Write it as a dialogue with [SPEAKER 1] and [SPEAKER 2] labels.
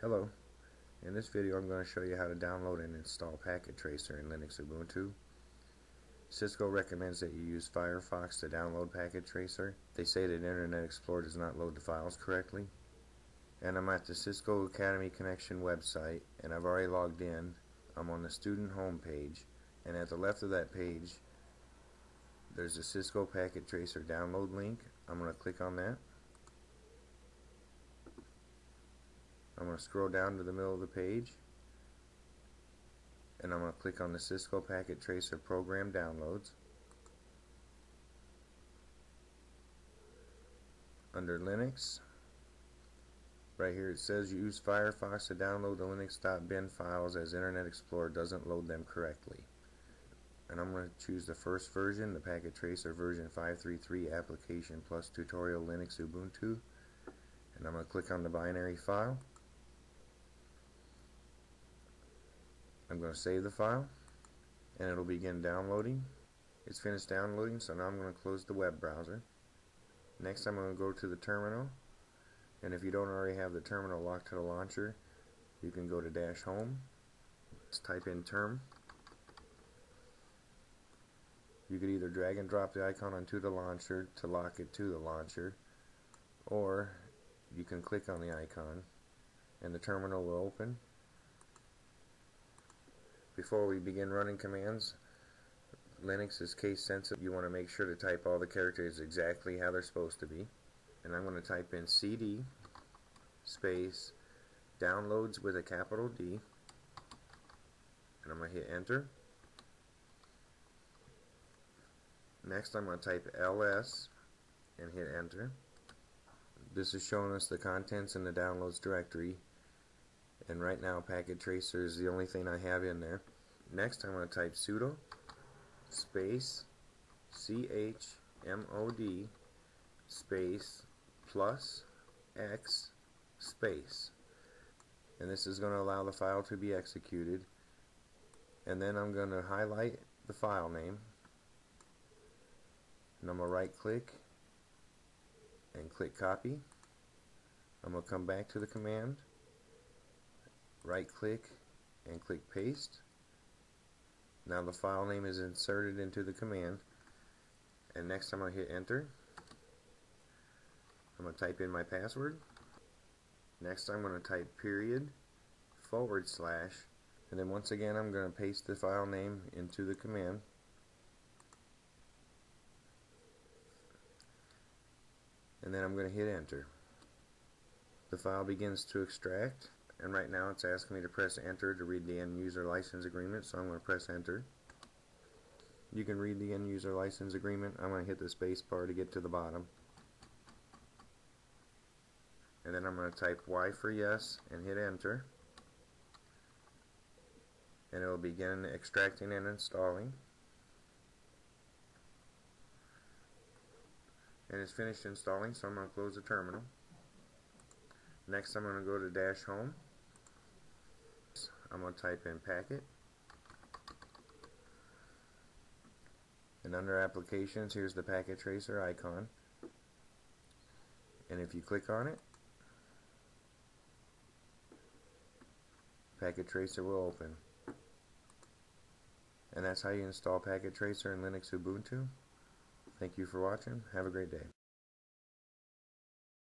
[SPEAKER 1] Hello, in this video I'm going to show you how to download and install Packet Tracer in Linux Ubuntu. Cisco recommends that you use Firefox to download Packet Tracer. They say that Internet Explorer does not load the files correctly. And I'm at the Cisco Academy Connection website and I've already logged in. I'm on the student home page and at the left of that page there's a Cisco Packet Tracer download link. I'm going to click on that. I'm going to scroll down to the middle of the page and I'm going to click on the Cisco Packet Tracer Program Downloads. Under Linux, right here it says use Firefox to download the linux.bin files as Internet Explorer doesn't load them correctly. And I'm going to choose the first version, the Packet Tracer version 533 application plus tutorial Linux Ubuntu. And I'm going to click on the binary file. I'm going to save the file and it'll begin downloading. It's finished downloading so now I'm going to close the web browser. Next I'm going to go to the terminal and if you don't already have the terminal locked to the launcher you can go to dash home Let's type in term you could either drag and drop the icon onto the launcher to lock it to the launcher or you can click on the icon and the terminal will open before we begin running commands, Linux is case sensitive. You want to make sure to type all the characters exactly how they're supposed to be. And I'm going to type in cd space downloads with a capital D and I'm going to hit enter. Next I'm going to type ls and hit enter. This is showing us the contents in the downloads directory and right now packet tracer is the only thing I have in there next I'm going to type sudo space chmod space plus x space. And this is going to allow the file to be executed. And then I'm going to highlight the file name. And I'm going to right click and click copy. I'm going to come back to the command. Right click and click paste now the file name is inserted into the command. And next time to hit enter I'm going to type in my password. Next I'm going to type period forward slash. And then once again I'm going to paste the file name into the command. And then I'm going to hit enter. The file begins to extract and right now it's asking me to press enter to read the end user license agreement so I'm going to press enter. You can read the end user license agreement. I'm going to hit the space bar to get to the bottom. And then I'm going to type Y for yes and hit enter. And it will begin extracting and installing. And it's finished installing so I'm going to close the terminal. Next I'm going to go to dash home I'm going to type in packet. And under applications here's the packet tracer icon. And if you click on it packet tracer will open. And that's how you install packet tracer in Linux Ubuntu. Thank you for watching. Have a great day